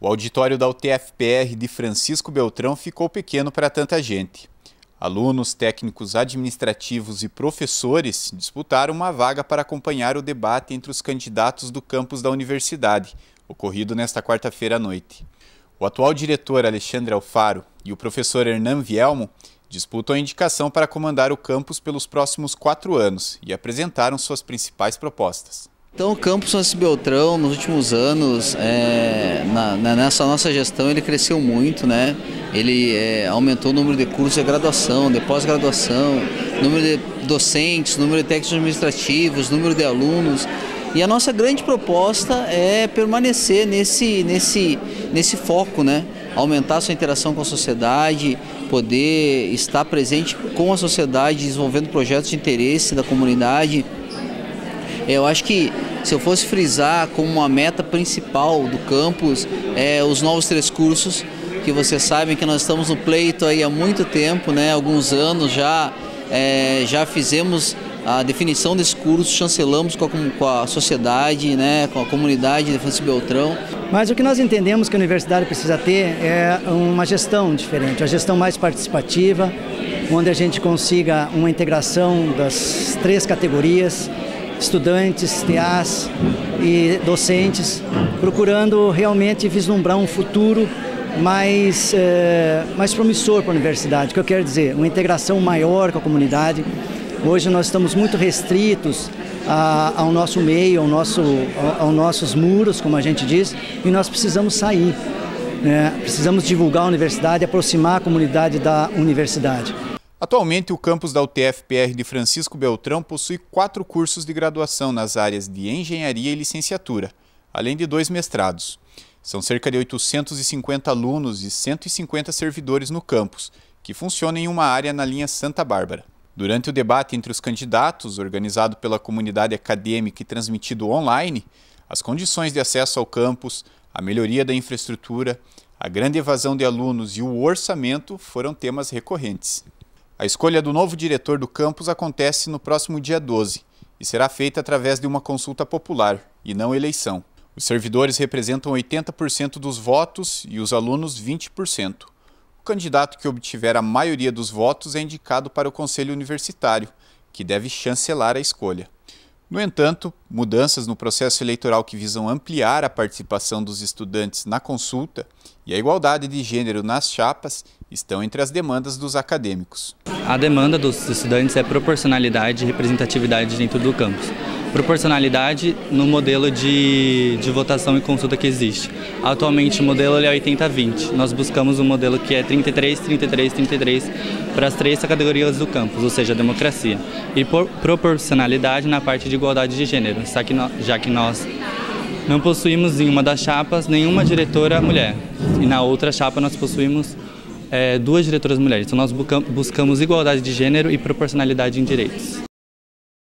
O auditório da UTFPR de Francisco Beltrão ficou pequeno para tanta gente. Alunos, técnicos administrativos e professores disputaram uma vaga para acompanhar o debate entre os candidatos do campus da universidade, ocorrido nesta quarta-feira à noite. O atual diretor Alexandre Alfaro e o professor Hernan Vielmo disputam a indicação para comandar o campus pelos próximos quatro anos e apresentaram suas principais propostas. Então o campus Francisco Beltrão, nos últimos anos, é, na, nessa nossa gestão, ele cresceu muito, né? Ele é, aumentou o número de cursos de graduação, de pós-graduação, número de docentes, número de técnicos administrativos, número de alunos. E a nossa grande proposta é permanecer nesse, nesse, nesse foco, né? Aumentar a sua interação com a sociedade, poder estar presente com a sociedade, desenvolvendo projetos de interesse da comunidade, eu acho que se eu fosse frisar como uma meta principal do campus, é os novos três cursos, que vocês sabem que nós estamos no pleito aí há muito tempo, né, alguns anos já, é, já fizemos a definição desse curso, chancelamos com a, com a, sociedade, né, com a comunidade de Francisco Beltrão. Mas o que nós entendemos que a universidade precisa ter é uma gestão diferente, uma gestão mais participativa, onde a gente consiga uma integração das três categorias, estudantes, TAs e docentes, procurando realmente vislumbrar um futuro mais, é, mais promissor para a universidade. O que eu quero dizer? Uma integração maior com a comunidade. Hoje nós estamos muito restritos a, ao nosso meio, ao nosso, ao, aos nossos muros, como a gente diz, e nós precisamos sair. Né? Precisamos divulgar a universidade, aproximar a comunidade da universidade. Atualmente, o campus da UTF-PR de Francisco Beltrão possui quatro cursos de graduação nas áreas de engenharia e licenciatura, além de dois mestrados. São cerca de 850 alunos e 150 servidores no campus, que funciona em uma área na linha Santa Bárbara. Durante o debate entre os candidatos, organizado pela comunidade acadêmica e transmitido online, as condições de acesso ao campus, a melhoria da infraestrutura, a grande evasão de alunos e o orçamento foram temas recorrentes. A escolha do novo diretor do campus acontece no próximo dia 12 e será feita através de uma consulta popular e não eleição. Os servidores representam 80% dos votos e os alunos 20%. O candidato que obtiver a maioria dos votos é indicado para o conselho universitário, que deve chancelar a escolha. No entanto, mudanças no processo eleitoral que visam ampliar a participação dos estudantes na consulta e a igualdade de gênero nas chapas estão entre as demandas dos acadêmicos. A demanda dos estudantes é proporcionalidade e representatividade dentro do campus. Proporcionalidade no modelo de, de votação e consulta que existe. Atualmente o modelo é 80-20. Nós buscamos um modelo que é 33, 33, 33 para as três categorias do campus, ou seja, democracia. E por, proporcionalidade na parte de igualdade de gênero, já que nós não possuímos em uma das chapas nenhuma diretora mulher. E na outra chapa nós possuímos é, duas diretoras mulheres. Então nós buscamos igualdade de gênero e proporcionalidade em direitos.